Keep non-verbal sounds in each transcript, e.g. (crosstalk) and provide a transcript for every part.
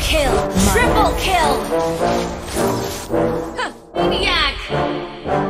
kill! Triple kill! Huh, Maniac!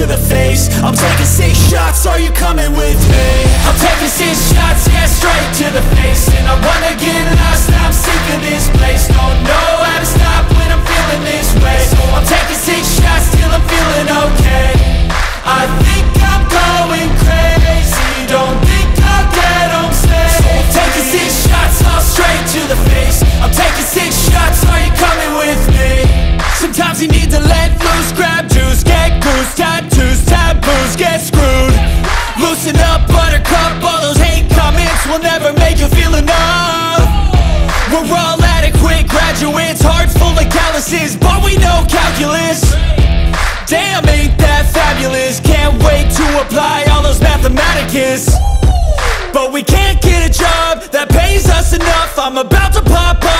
to the face. I'm taking six shots, are you coming with me? I'm taking six shots, yeah, straight to the face. And I wanna get lost, I'm sick of this place But we know calculus. Damn, ain't that fabulous. Can't wait to apply all those mathematicus. But we can't get a job that pays us enough. I'm about to pop off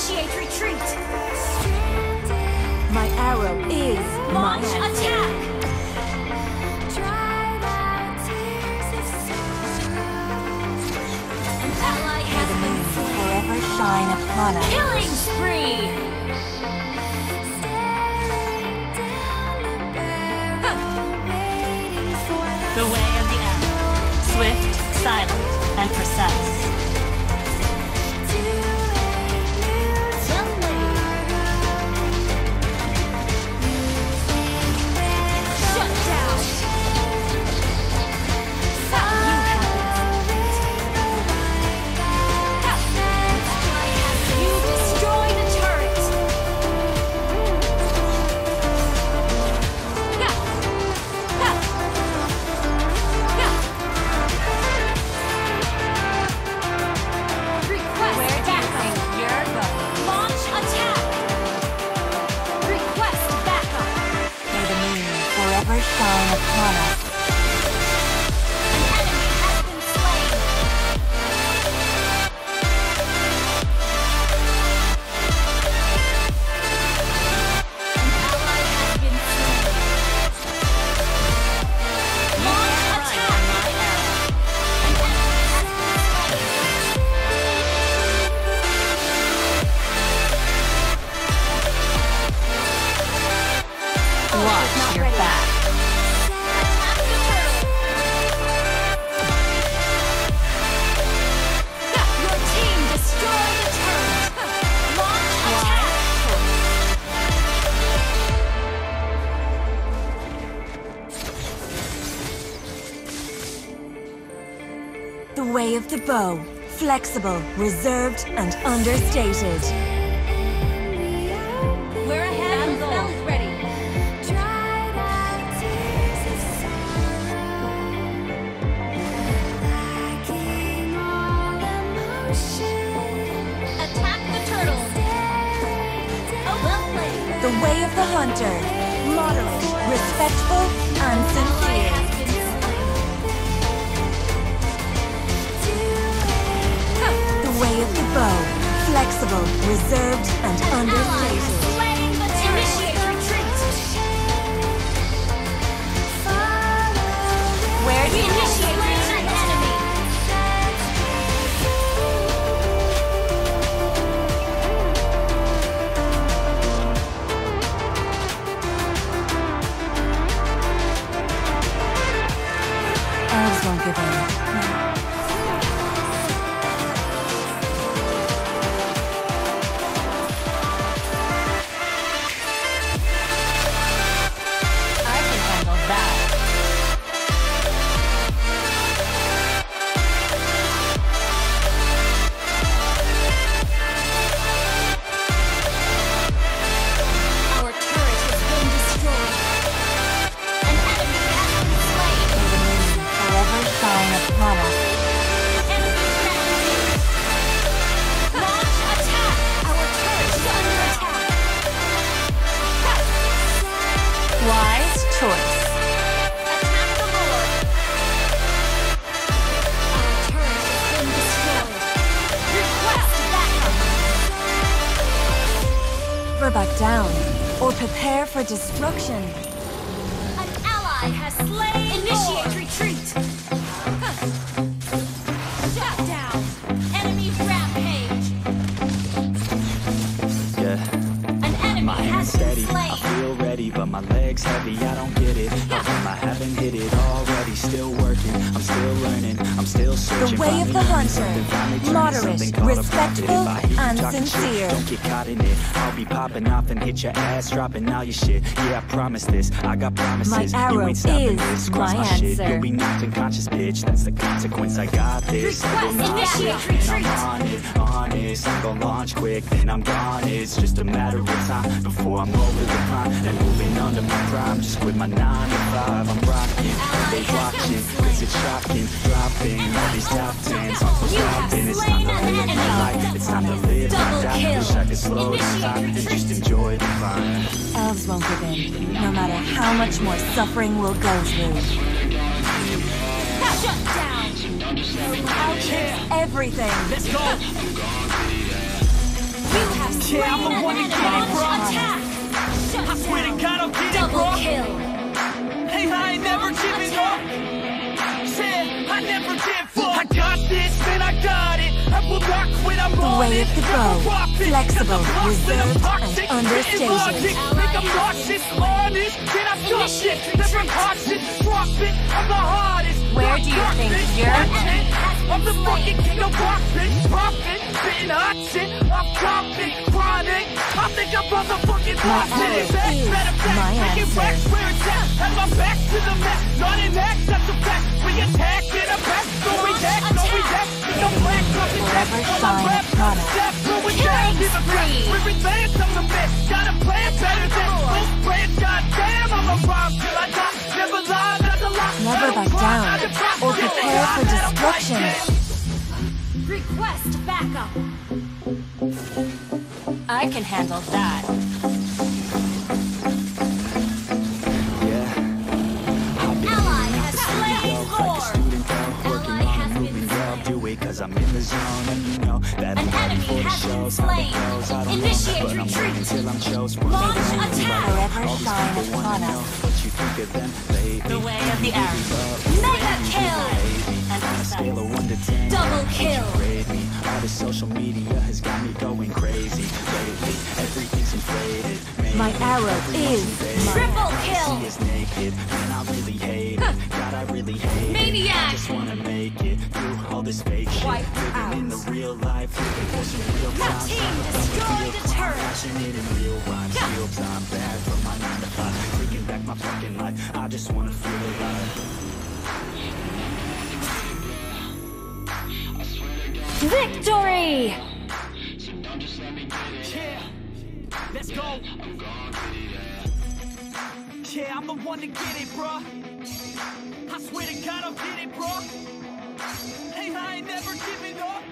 Initiate retreat! My arrow is Launch my answer. attack! An ally May the moon has been forever shine upon us. Killing spree! The way of the arrow. Swift, silent, and precise. The way of the bow. Flexible, reserved, and understated. We're ahead. Battle spell is ready. Attack the turtle. Oh, well played. The way of the hunter. Moderate, respectful, and sincere. Flexible, reserved, and understated. Destruction. An ally has slain. Initiate retreat. Shut down. Enemy rampage. Yeah, An enemy my has hands been steady, I feel ready, but my legs heavy, I way of the hunter. something, finally turning Moderate, something called a profit. respectful, If I hear you and sincere. don't get caught in it. I'll be popping off and hit your ass, dropping all your shit. Yeah, I promise this, I got promises. My arrow you ain't stopping is this. My my, shit, you'll be knocked unconscious, bitch. That's the consequence. I got this. Request initiate retreat. I'm on it, honest. I'm gonna launch quick, then I'm gone. It's just a matter of time before I'm over the climb and moving under my prime. Just quit my nine to five. I'm rocking, they watching, cause it's shocking. Dropping all these top I'm You have slain an enemy. It's time to live Double kill. Wish I could slow this and just enjoy the. Elves won't give in, no matter how much more suffering we'll go through. Shut down. Everything. Let's go. You have slain Yeah, I'm the one enemy. get it, bro. Attack. Shut I swear to. God, I'll get it, bro. Double kill. Hey, I ain't never giving way of the bow. Flexible, reserved, and understated. Make them honest. Then I drop it. Never cautious, drop it. I'm the hardest. Where do you think you're- I'm the fucking king of profit, profit, spitting hot shit. I'm chronic. I think I'm motherfucking lost in it. arrow is Matter of fact, my making racks where it's at. Have my back to the not an axe, that's a fact. We attack in a back, no react, no react. No black, nothing back. Forever On my rap, a product. step, going down, give a crap. We're I'm the man. Got a plan better than most plans. Goddamn, I'm a rhyme till I die. Never lie, that's a lie. Never back down for destruction. Request backup. I can handle that. Ally has slain Lord. Cause I'm in the zone and you know that An I'm enemy for the has been shows how it slain. goes, I don't Initiate know, retreat. till I'm chose Launch attack. Forever shine upon us. what you think of them lately The way of the arrow. Mega kill. And on a scale of 1 to 10 Double kill. all this social media has got me going crazy lately everything's My arrow is Triple kill. is naked and I really hate (laughs) God I really hate it. I Maniac. just wanna make it through all this fake shit. Wipe Living in the real life Looking for some real Your team destroyed the turret. Passionate in real Real time. Bad for my 9 to 5 Taking back my fucking life. I just wanna feel alive Victory. Let's go. Yeah, I'm the one to get it, bruh. I swear to God, I'll get it, bruh. Hey, I ain't never giving up.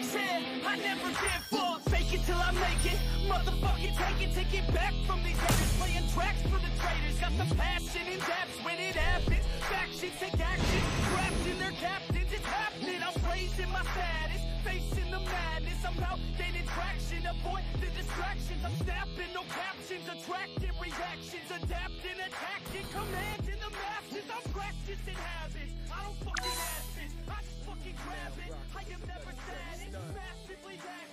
Said I never give up. Fake it till I make it. Motherfucking take it, take it back from these haters. Playing tracks for the traitors. Got the passion in depth when it happens. Factions take action. Trapped in their captains. It's happening. I'm raising my status facing the madness I'm out gaining traction, avoid the distractions I'm snapping, no captions, attracting reactions Adapting, attacking, commanding the masses. I'm practicing habits, I don't fucking ask this I just fucking grab it, I am never sad. It's massively active